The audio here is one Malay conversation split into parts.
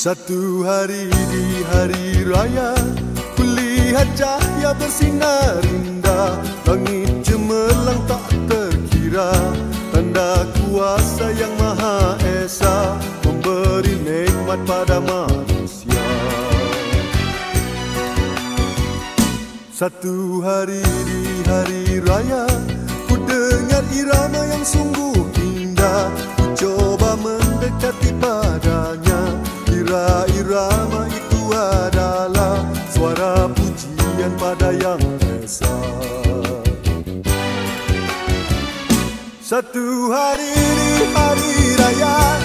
Satu hari di hari raya Kulihat cahaya bersinar indah. Langit cemerlang tak terkira Tanda kuasa yang maha esa Memberi nikmat pada manusia. Satu hari di hari raya Ku dengar irama yang sungguh pujian pada yang esa Satu hari di hari raya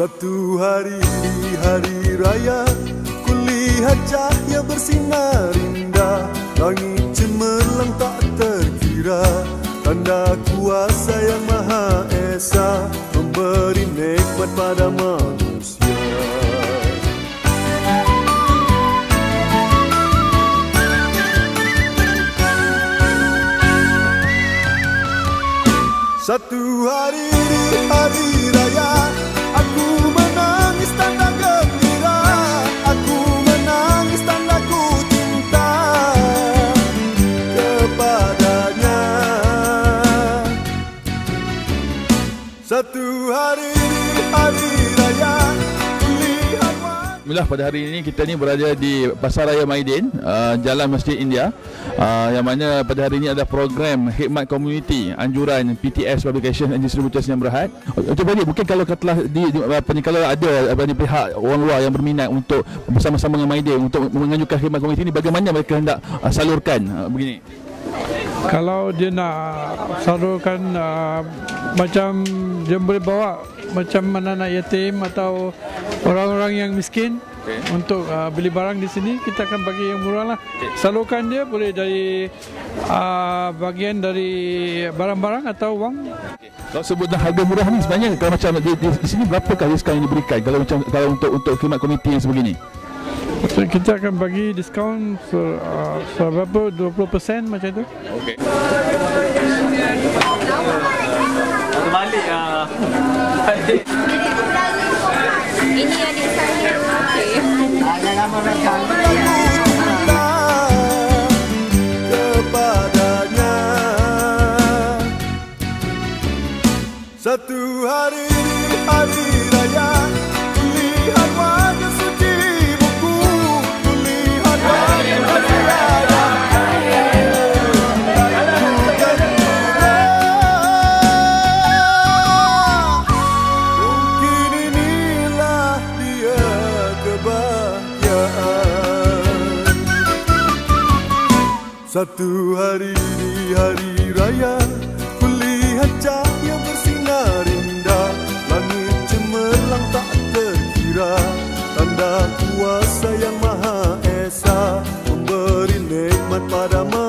Satu hari di hari raya Kulihat cahaya bersinar indah. Langit cemerlang tak terkira Tanda kuasa yang maha esa. Memberi nikmat pada manusia Satu hari Alhamdulillah pada hari ini kita ni berada di Pasar Raya Maidin, uh, Jalan Masjid India. Uh, yang mana pada hari ini ada program Hikmat Community anjuran PTS Publication and Distributors yang berhad. Cuba ni mungkin kalau telah di, di apa ni kalau ada apa ni pihak orang luar yang berminat untuk bersama-sama dengan Maidin untuk menganjurkan Hikmat Community ini bagaimana mereka hendak uh, salurkan uh, begini. Kalau dia nak salurkan uh, macam dia boleh bawa macam anak-anak yatim atau orang-orang yang miskin Okey. untuk uh, beli barang di sini kita akan bagi yang murah lah. Salurkan dia boleh dari uh, bagian dari barang-barang atau wang. Kalau sebut harga murah ni sebenarnya kalau macam di, di, di sini berapakah diskaun yang diberikan kalau macam kalau untuk untuk khidmat komiti yang sebegini? So, kita akan bagi diskaun se, uh, seberapa 20% macam itu. Okey. Terbalik ah. Ini adik saya. Okay. kepadanya Satu hari di hari Satu hari di hari raya Kulihat cahaya bersinar indah. Langit cemerlang tak terkira Tanda kuasa yang maha esa. Memberi nikmat pada manusia